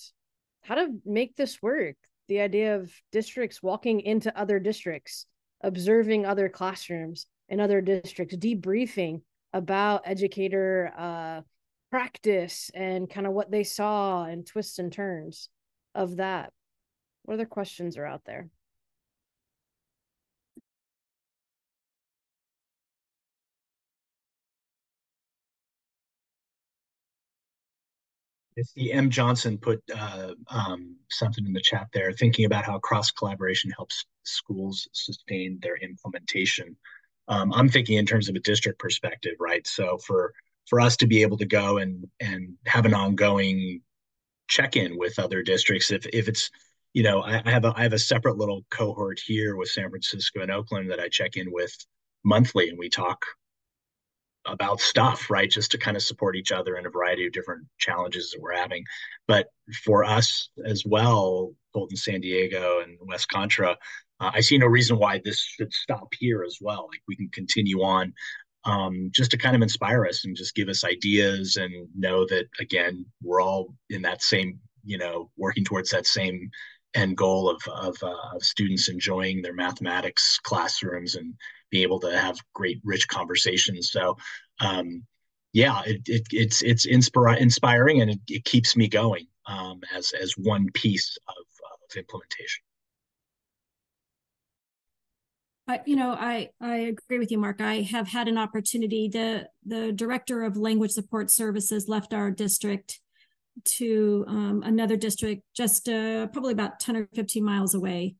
how to make this work. The idea of districts walking into other districts observing other classrooms in other districts debriefing about educator uh, practice and kind of what they saw and twists and turns of that. What other questions are out there I see M. Johnson put uh, um, something in the chat there, thinking about how cross collaboration helps schools sustain their implementation. Um, I'm thinking in terms of a district perspective, right? So for for us to be able to go and and have an ongoing check in with other districts if if it's you know I, I have a I have a separate little cohort here with San Francisco and Oakland that I check in with monthly, and we talk about stuff, right? Just to kind of support each other in a variety of different challenges that we're having. But for us as well, in San Diego and West Contra, uh, I see no reason why this should stop here as well. Like we can continue on um, just to kind of inspire us and just give us ideas and know that again we're all in that same you know working towards that same end goal of of, uh, of students enjoying their mathematics classrooms and be able to have great rich conversations so um, yeah it, it, it's it's inspira- inspiring and it, it keeps me going um, as as one piece of, of implementation I, you know, I I agree with you, Mark. I have had an opportunity. the The director of language support services left our district to um, another district, just uh, probably about ten or fifteen miles away,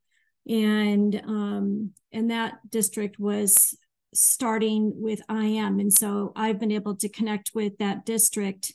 and um, and that district was starting with IM, and so I've been able to connect with that district.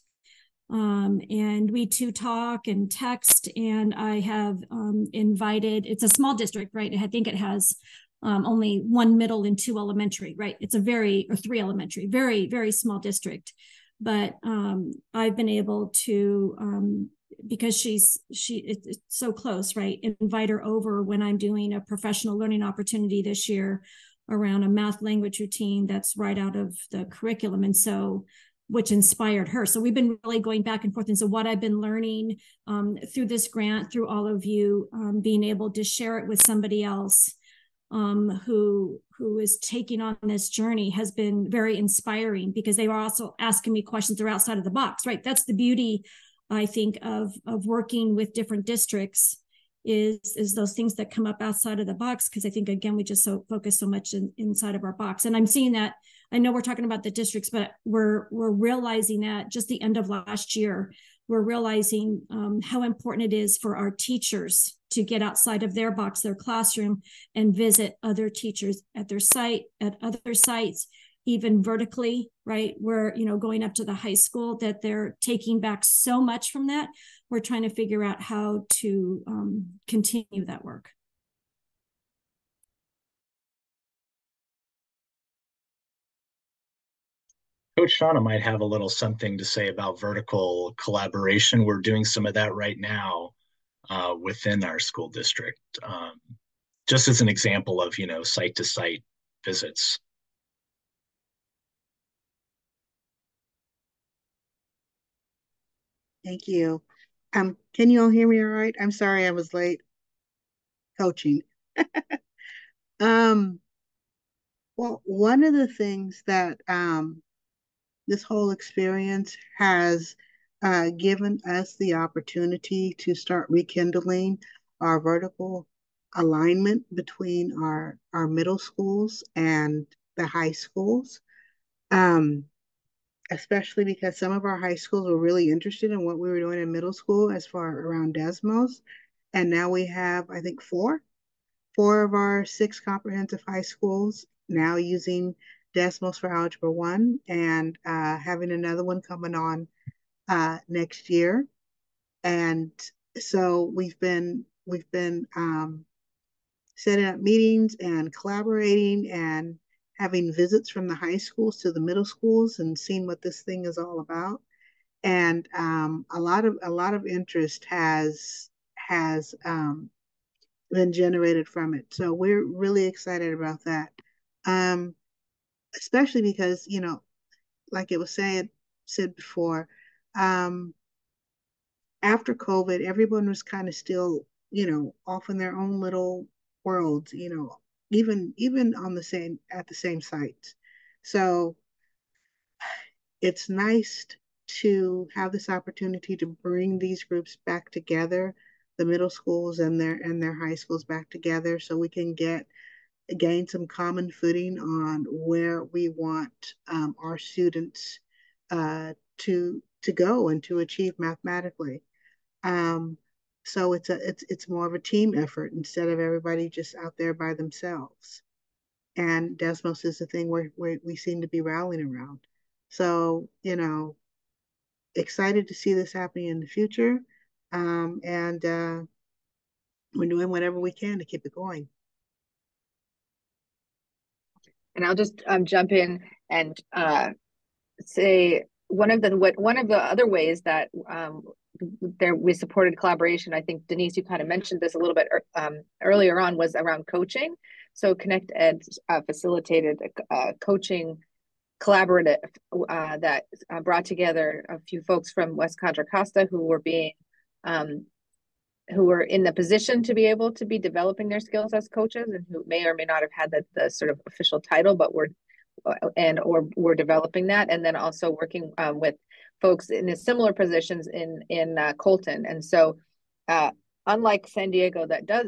Um, and we two talk and text, and I have um, invited. It's a small district, right? I think it has um, only one middle and two elementary, right? It's a very, or three elementary, very, very small district. But um, I've been able to, um, because she's, she, it's so close, right? Invite her over when I'm doing a professional learning opportunity this year around a math language routine that's right out of the curriculum. And so, which inspired her. So we've been really going back and forth. And so what I've been learning um, through this grant, through all of you, um, being able to share it with somebody else um, who who is taking on this journey has been very inspiring because they were also asking me questions that are outside of the box right that's the beauty i think of of working with different districts is is those things that come up outside of the box because i think again we just so focus so much in, inside of our box. And i'm seeing that i know we're talking about the districts but we're we're realizing that just the end of last year we're realizing um, how important it is for our teachers to get outside of their box, their classroom, and visit other teachers at their site, at other sites, even vertically, right? We're, you know, going up to the high school that they're taking back so much from that. We're trying to figure out how to um, continue that work. Coach Shauna might have a little something to say about vertical collaboration. We're doing some of that right now uh, within our school district, um, just as an example of you know site to site visits. Thank you. Um, can you all hear me all right? I'm sorry I was late coaching. um, well, one of the things that um, this whole experience has uh, given us the opportunity to start rekindling our vertical alignment between our, our middle schools and the high schools. Um, especially because some of our high schools were really interested in what we were doing in middle school as far around Desmos. And now we have, I think, four, four of our six comprehensive high schools now using Desmos for Algebra 1 and uh, having another one coming on uh, next year. And so we've been we've been um, setting up meetings and collaborating and having visits from the high schools to the middle schools and seeing what this thing is all about. And um, a lot of a lot of interest has has um, been generated from it. So we're really excited about that. Um, especially because you know like it was said said before um after covid everyone was kind of still you know off in their own little worlds you know even even on the same at the same sites so it's nice to have this opportunity to bring these groups back together the middle schools and their and their high schools back together so we can get gain some common footing on where we want um, our students uh, to to go and to achieve mathematically. Um, so it's a it's it's more of a team effort instead of everybody just out there by themselves. And Desmos is the thing where, where we seem to be rallying around. So, you know, excited to see this happening in the future. Um, and uh, we're doing whatever we can to keep it going. And I'll just um, jump in and uh, say one of the what one of the other ways that um, there we supported collaboration. I think Denise, you kind of mentioned this a little bit um, earlier on, was around coaching. So Connect Ed uh, facilitated a, a, coaching collaborative uh, that uh, brought together a few folks from West Contra Costa who were being um, who were in the position to be able to be developing their skills as coaches and who may or may not have had the, the sort of official title but were and or were developing that and then also working um, with folks in similar positions in in uh, Colton. And so uh, unlike San Diego that does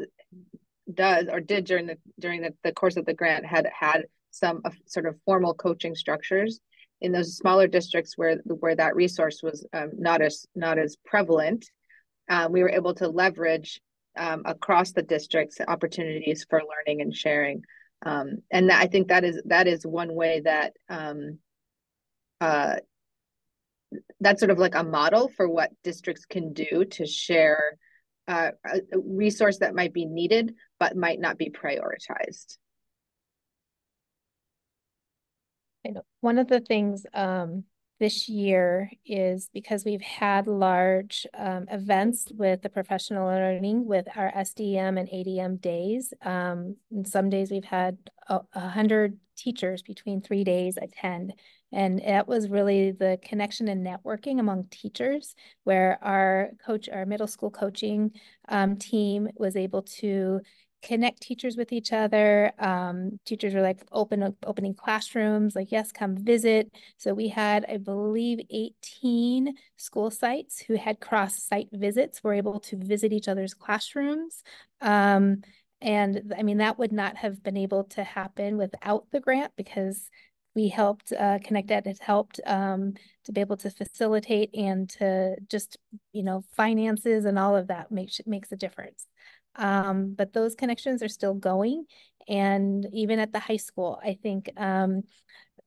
does or did during the during the, the course of the grant had had some uh, sort of formal coaching structures in those smaller districts where where that resource was um, not as not as prevalent um, we were able to leverage um, across the districts opportunities for learning and sharing. Um, and I think that is that is one way that um, uh, that's sort of like a model for what districts can do to share uh, a resource that might be needed but might not be prioritized. I know One of the things um, this year is because we've had large um, events with the professional learning with our SDM and ADM days. Um, and some days we've had a, a hundred teachers between three days attend. And that was really the connection and networking among teachers where our coach, our middle school coaching um, team was able to connect teachers with each other. Um, teachers were like open opening classrooms, like, yes, come visit. So we had, I believe, 18 school sites who had cross-site visits, were able to visit each other's classrooms. Um, and I mean, that would not have been able to happen without the grant because we helped uh, Connect Ed has helped um, to be able to facilitate and to just you know finances and all of that makes makes a difference. Um, but those connections are still going. And even at the high school, I think, um,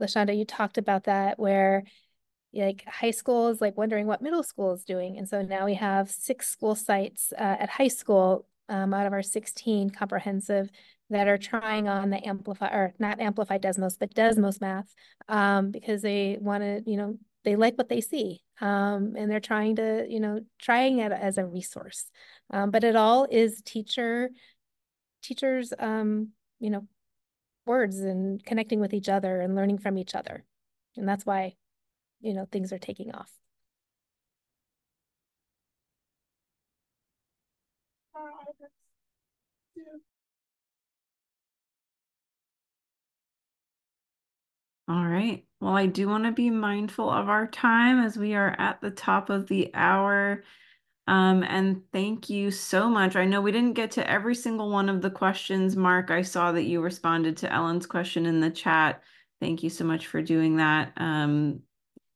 Lashonda, you talked about that where like high school is like wondering what middle school is doing. And so now we have six school sites uh, at high school um, out of our 16 comprehensive that are trying on the amplify or not amplify Desmos, but Desmos math um, because they want to, you know, they like what they see um, and they're trying to, you know, trying it as a resource. Um, but it all is teacher, teachers, um, you know, words and connecting with each other and learning from each other. And that's why, you know, things are taking off. All right. Well, I do want to be mindful of our time as we are at the top of the hour. Um, and thank you so much. I know we didn't get to every single one of the questions. Mark, I saw that you responded to Ellen's question in the chat. Thank you so much for doing that. Um,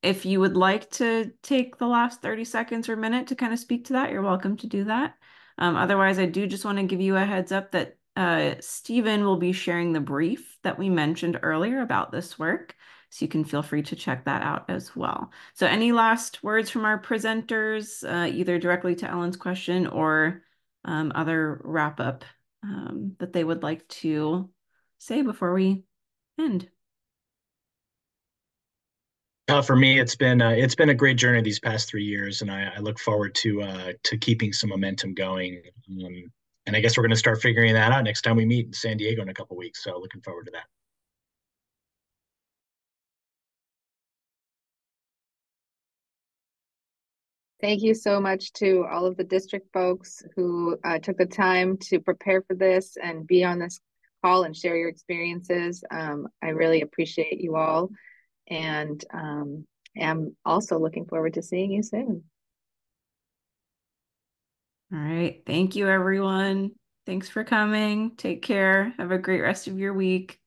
if you would like to take the last 30 seconds or minute to kind of speak to that, you're welcome to do that. Um, otherwise, I do just want to give you a heads up that uh, Stephen will be sharing the brief that we mentioned earlier about this work. So you can feel free to check that out as well. So any last words from our presenters, uh, either directly to Ellen's question or um, other wrap up um, that they would like to say before we end? Uh, for me, it's been uh, it's been a great journey these past three years, and I, I look forward to uh, to keeping some momentum going. Um, and I guess we're going to start figuring that out next time we meet in San Diego in a couple weeks. So looking forward to that. Thank you so much to all of the district folks who uh, took the time to prepare for this and be on this call and share your experiences. Um, I really appreciate you all and um, am also looking forward to seeing you soon. All right. Thank you, everyone. Thanks for coming. Take care. Have a great rest of your week.